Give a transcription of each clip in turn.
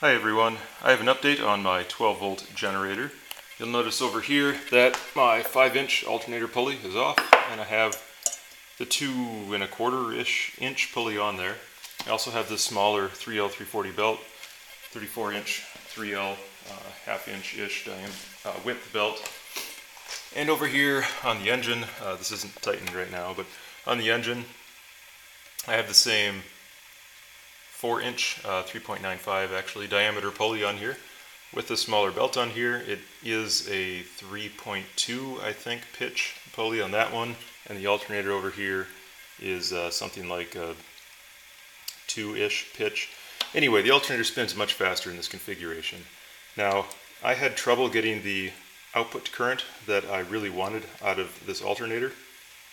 Hi everyone, I have an update on my 12 volt generator. You'll notice over here that my 5 inch alternator pulley is off and I have the 2 and a quarter ish inch pulley on there. I also have this smaller 3L340 belt, 34 inch 3L uh, half inch ish uh, width belt. And over here on the engine, uh, this isn't tightened right now, but on the engine I have the same 4 inch, uh, 3.95 actually, diameter pulley on here. With the smaller belt on here, it is a 3.2 I think pitch pulley on that one, and the alternator over here is uh, something like a 2-ish pitch. Anyway, the alternator spins much faster in this configuration. Now, I had trouble getting the output current that I really wanted out of this alternator.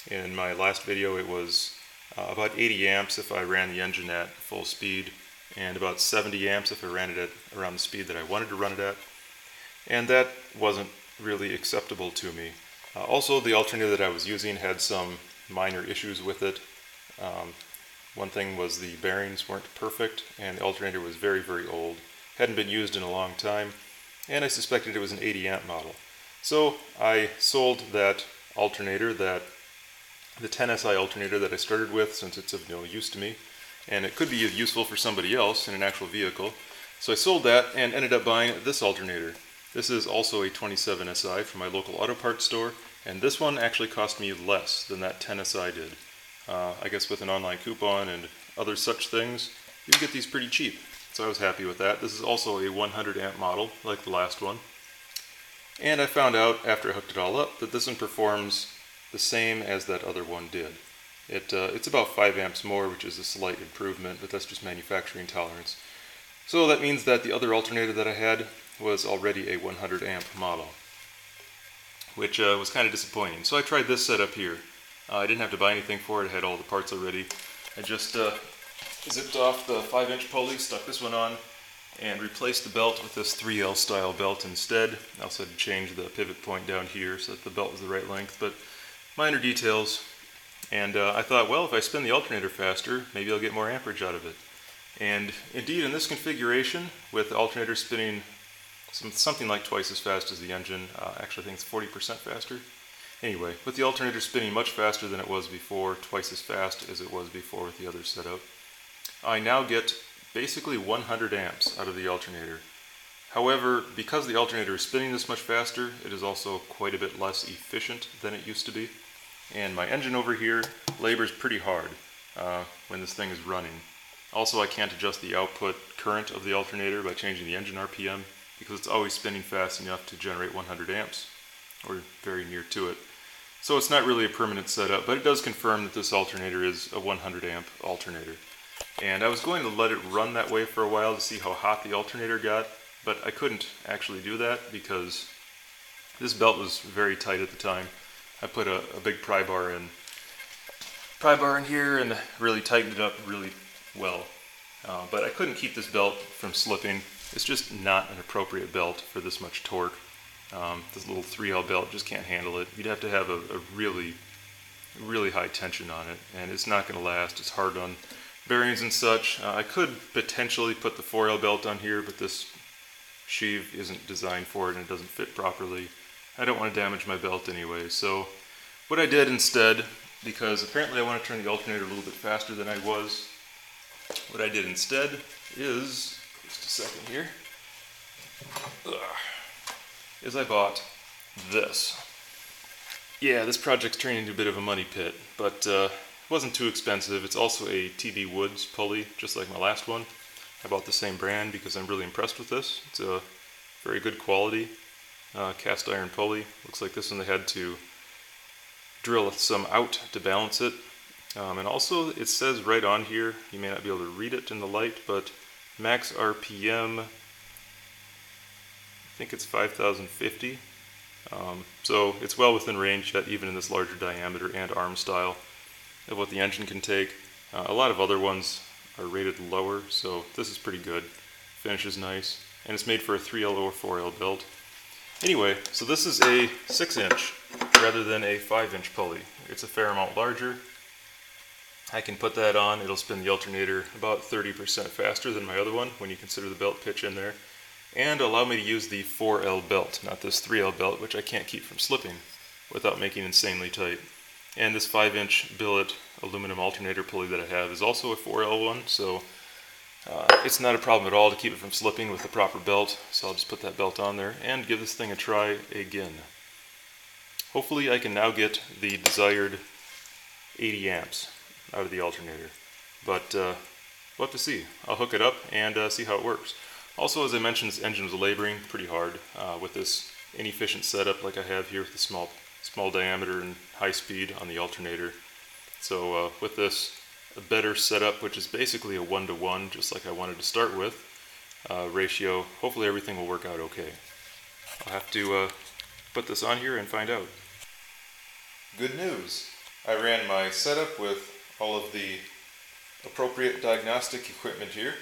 In my last video it was uh, about 80 amps if I ran the engine at full speed, and about 70 amps if I ran it at around the speed that I wanted to run it at. And that wasn't really acceptable to me. Uh, also, the alternator that I was using had some minor issues with it. Um, one thing was the bearings weren't perfect, and the alternator was very, very old. Hadn't been used in a long time, and I suspected it was an 80 amp model. So I sold that alternator that the 10SI alternator that I started with since it's of no use to me and it could be useful for somebody else in an actual vehicle. So I sold that and ended up buying this alternator. This is also a 27SI from my local auto parts store and this one actually cost me less than that 10SI did. Uh, I guess with an online coupon and other such things, you can get these pretty cheap. So I was happy with that. This is also a 100 amp model like the last one. And I found out after I hooked it all up that this one performs the same as that other one did. It, uh, it's about 5 amps more, which is a slight improvement, but that's just manufacturing tolerance. So that means that the other alternator that I had was already a 100 amp model, which uh, was kind of disappointing. So I tried this setup here. Uh, I didn't have to buy anything for it, I had all the parts already. I just uh, zipped off the 5 inch pulley, stuck this one on, and replaced the belt with this 3L style belt instead. I also had to change the pivot point down here so that the belt was the right length, but minor details. And uh, I thought, well, if I spin the alternator faster, maybe I'll get more amperage out of it. And indeed, in this configuration, with the alternator spinning some, something like twice as fast as the engine, uh, actually I think it's 40% faster. Anyway, with the alternator spinning much faster than it was before, twice as fast as it was before with the other setup, I now get basically 100 amps out of the alternator. However, because the alternator is spinning this much faster, it is also quite a bit less efficient than it used to be. And my engine over here labors pretty hard uh, when this thing is running. Also, I can't adjust the output current of the alternator by changing the engine RPM because it's always spinning fast enough to generate 100 amps, or very near to it. So it's not really a permanent setup, but it does confirm that this alternator is a 100 amp alternator. And I was going to let it run that way for a while to see how hot the alternator got, but I couldn't actually do that because this belt was very tight at the time. I put a, a big pry bar in, pry bar in here and really tightened it up really well. Uh, but I couldn't keep this belt from slipping. It's just not an appropriate belt for this much torque. Um, this little 3L belt just can't handle it. You'd have to have a, a really, really high tension on it, and it's not going to last. It's hard on bearings and such. Uh, I could potentially put the 4L belt on here, but this sheave isn't designed for it and it doesn't fit properly. I don't want to damage my belt anyway. So what I did instead, because apparently I want to turn the alternator a little bit faster than I was, what I did instead is, just a second here, is I bought this. Yeah, this project's turning into a bit of a money pit, but uh, it wasn't too expensive. It's also a TB Woods pulley, just like my last one. I bought the same brand because I'm really impressed with this. It's a very good quality uh, cast iron pulley. Looks like this one they had to drill some out to balance it. Um, and also it says right on here, you may not be able to read it in the light, but max RPM, I think it's 5050. Um, so it's well within range yet even in this larger diameter and arm style of what the engine can take. Uh, a lot of other ones are rated lower, so this is pretty good. Finish is nice, and it's made for a 3L or 4L build. Anyway, so this is a 6 inch rather than a 5 inch pulley. It's a fair amount larger. I can put that on, it'll spin the alternator about 30% faster than my other one when you consider the belt pitch in there, and allow me to use the 4L belt, not this 3L belt, which I can't keep from slipping without making insanely tight. And this 5 inch billet aluminum alternator pulley that I have is also a 4L one, so uh, it's not a problem at all to keep it from slipping with the proper belt, so I'll just put that belt on there and give this thing a try again. Hopefully I can now get the desired 80 amps out of the alternator, but uh, we'll have to see. I'll hook it up and uh, see how it works. Also, as I mentioned, this engine was laboring pretty hard uh, with this inefficient setup like I have here with the small, small diameter and high speed on the alternator. So uh, with this a better setup, which is basically a one-to-one, -one, just like I wanted to start with, uh, ratio. Hopefully everything will work out okay. I'll have to uh, put this on here and find out. Good news. I ran my setup with all of the appropriate diagnostic equipment here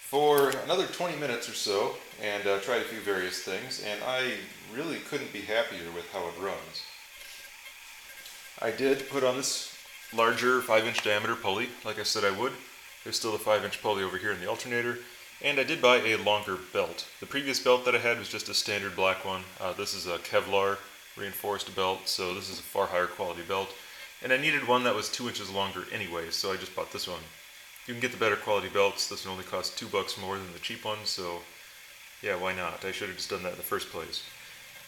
for another 20 minutes or so and uh, tried a few various things and I really couldn't be happier with how it runs. I did put on this larger 5 inch diameter pulley, like I said I would. There's still a 5 inch pulley over here in the alternator. And I did buy a longer belt. The previous belt that I had was just a standard black one. Uh, this is a Kevlar reinforced belt, so this is a far higher quality belt. And I needed one that was 2 inches longer anyway, so I just bought this one. You can get the better quality belts. This one only costs 2 bucks more than the cheap ones, so yeah, why not? I should have just done that in the first place.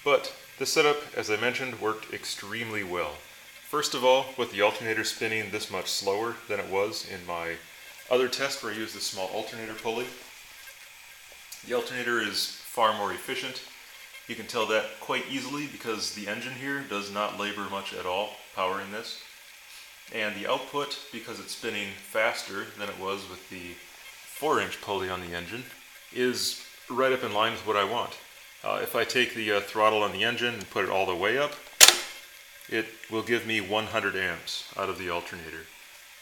But the setup, as I mentioned, worked extremely well. First of all, with the alternator spinning this much slower than it was in my other test where I used this small alternator pulley, the alternator is far more efficient. You can tell that quite easily because the engine here does not labor much at all powering this. And the output, because it's spinning faster than it was with the 4 inch pulley on the engine, is right up in line with what I want. Uh, if I take the uh, throttle on the engine and put it all the way up, it will give me 100 amps out of the alternator.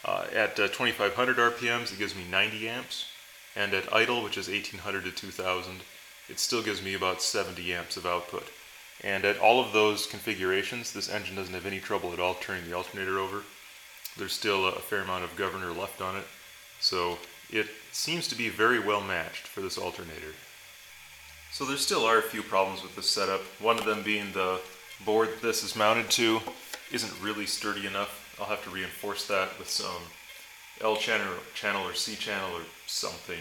Uh, at uh, 2500 RPMs, it gives me 90 amps, and at idle, which is 1800 to 2000, it still gives me about 70 amps of output. And at all of those configurations, this engine doesn't have any trouble at all turning the alternator over. There's still a fair amount of governor left on it, so it seems to be very well matched for this alternator. So there still are a few problems with this setup, one of them being the board that this is mounted to isn't really sturdy enough. I'll have to reinforce that with some L channel, channel or C channel or something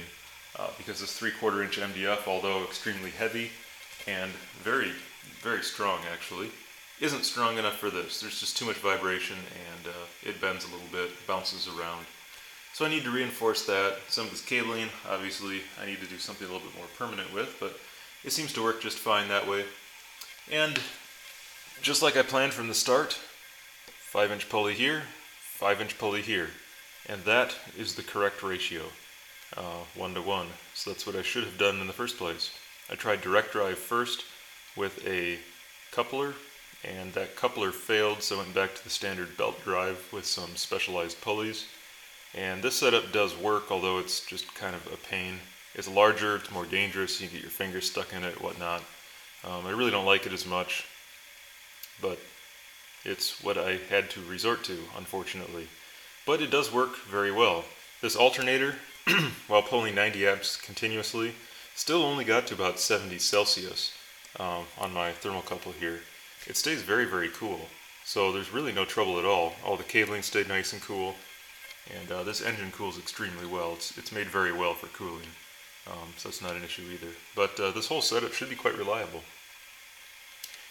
uh, because this 3 quarter inch MDF, although extremely heavy and very, very strong actually, isn't strong enough for this. There's just too much vibration and uh, it bends a little bit, bounces around. So I need to reinforce that. Some of this cabling, obviously, I need to do something a little bit more permanent with, but it seems to work just fine that way. And just like I planned from the start, 5 inch pulley here, 5 inch pulley here. And that is the correct ratio, uh, 1 to 1. So that's what I should have done in the first place. I tried direct drive first with a coupler, and that coupler failed, so I went back to the standard belt drive with some specialized pulleys. And this setup does work, although it's just kind of a pain. It's larger, it's more dangerous, you can get your fingers stuck in it, whatnot. Um, I really don't like it as much but it's what I had to resort to, unfortunately. But it does work very well. This alternator, while pulling 90 amps continuously, still only got to about 70 Celsius um, on my thermocouple here. It stays very, very cool. So there's really no trouble at all. All the cabling stayed nice and cool. And uh, this engine cools extremely well. It's, it's made very well for cooling. Um, so it's not an issue either. But uh, this whole setup should be quite reliable.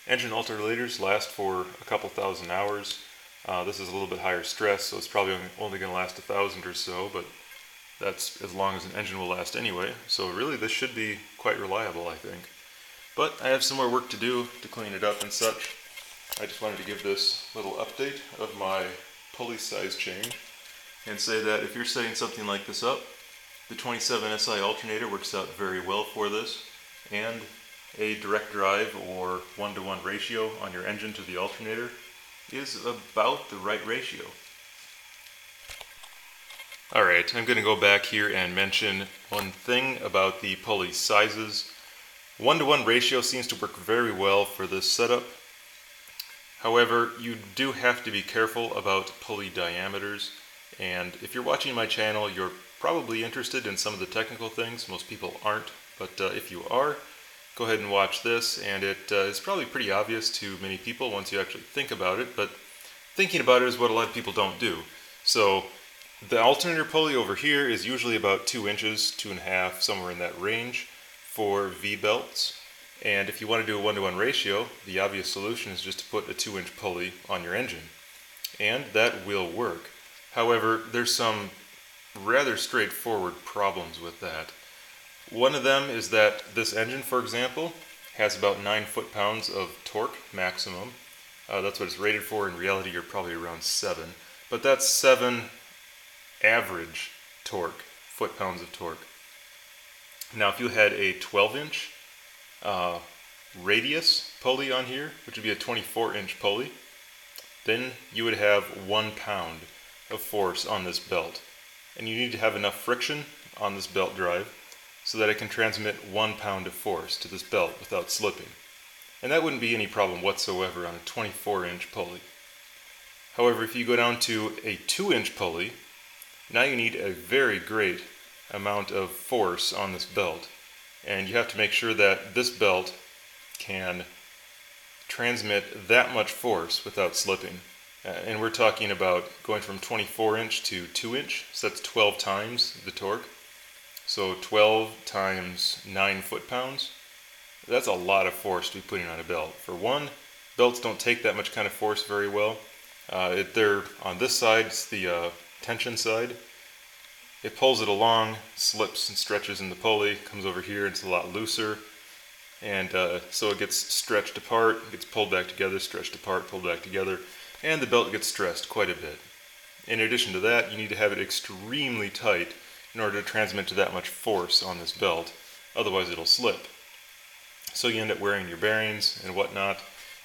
Engine alternators last for a couple thousand hours. Uh, this is a little bit higher stress, so it's probably only going to last a thousand or so, but that's as long as an engine will last anyway. So really this should be quite reliable, I think. But I have some more work to do to clean it up and such. I just wanted to give this little update of my pulley size change and say that if you're setting something like this up, the 27 SI alternator works out very well for this, and a direct drive or one-to-one ratio on your engine to the alternator is about the right ratio. Alright, I'm going to go back here and mention one thing about the pulley sizes. One-to-one -one ratio seems to work very well for this setup. However, you do have to be careful about pulley diameters. And if you're watching my channel, you're probably interested in some of the technical things. Most people aren't, but uh, if you are, go ahead and watch this. And it uh, is probably pretty obvious to many people once you actually think about it, but thinking about it is what a lot of people don't do. So the alternator pulley over here is usually about two inches, two and a half, somewhere in that range for V-belts. And if you want to do a one-to-one -one ratio, the obvious solution is just to put a two-inch pulley on your engine. And that will work. However, there's some rather straightforward problems with that. One of them is that this engine, for example, has about 9 foot-pounds of torque maximum. Uh, that's what it's rated for. In reality, you're probably around 7. But that's 7 average torque, foot-pounds of torque. Now, if you had a 12-inch uh, radius pulley on here, which would be a 24-inch pulley, then you would have one pound of force on this belt. And you need to have enough friction on this belt drive so that it can transmit one pound of force to this belt without slipping. And that wouldn't be any problem whatsoever on a 24 inch pulley. However, if you go down to a 2 inch pulley, now you need a very great amount of force on this belt. And you have to make sure that this belt can transmit that much force without slipping. Uh, and we're talking about going from 24 inch to 2 inch, so that's 12 times the torque. So 12 times 9 foot-pounds, that's a lot of force to be putting on a belt. For one, belts don't take that much kind of force very well. Uh, it, they're on this side, it's the uh, tension side. It pulls it along, slips and stretches in the pulley, comes over here, it's a lot looser. And uh, so it gets stretched apart, gets pulled back together, stretched apart, pulled back together and the belt gets stressed quite a bit. In addition to that, you need to have it extremely tight in order to transmit to that much force on this belt, otherwise it'll slip. So you end up wearing your bearings and whatnot,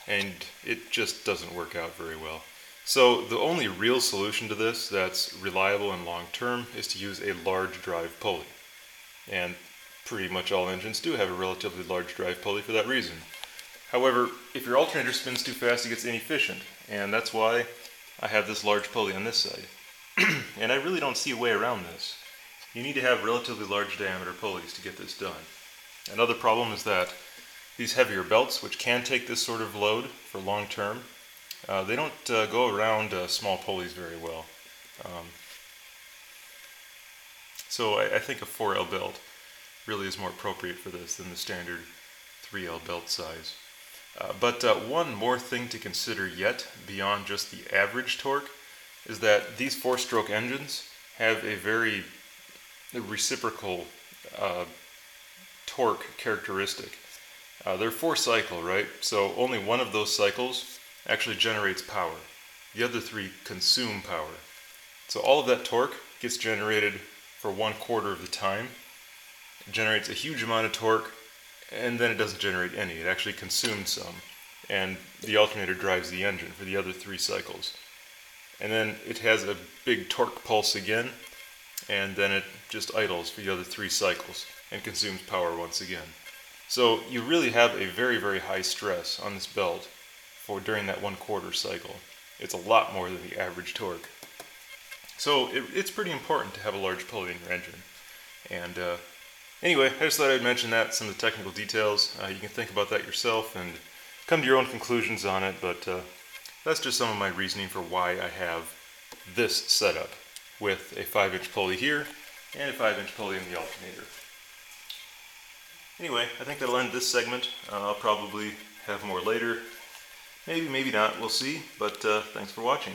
and it just doesn't work out very well. So the only real solution to this that's reliable and long term is to use a large drive pulley. And pretty much all engines do have a relatively large drive pulley for that reason. However, if your alternator spins too fast, it gets inefficient, and that's why I have this large pulley on this side. and I really don't see a way around this. You need to have relatively large diameter pulleys to get this done. Another problem is that these heavier belts, which can take this sort of load for long term, uh, they don't uh, go around uh, small pulleys very well. Um, so I, I, think a 4L belt really is more appropriate for this than the standard 3L belt size. Uh, but uh, one more thing to consider yet, beyond just the average torque, is that these four-stroke engines have a very reciprocal uh, torque characteristic. Uh, they're four-cycle, right? So only one of those cycles actually generates power. The other three consume power. So all of that torque gets generated for one quarter of the time. It generates a huge amount of torque and then it doesn't generate any. It actually consumes some, and the alternator drives the engine for the other three cycles. And then it has a big torque pulse again, and then it just idles for the other three cycles and consumes power once again. So you really have a very, very high stress on this belt for during that one quarter cycle. It's a lot more than the average torque. So it, it's pretty important to have a large pulley in your engine. And uh, Anyway, I just thought I'd mention that, some of the technical details. Uh, you can think about that yourself and come to your own conclusions on it, but uh, that's just some of my reasoning for why I have this setup with a 5-inch pulley here and a 5-inch pulley in the alternator. Anyway, I think that'll end this segment. Uh, I'll probably have more later. Maybe, maybe not, we'll see, but uh, thanks for watching.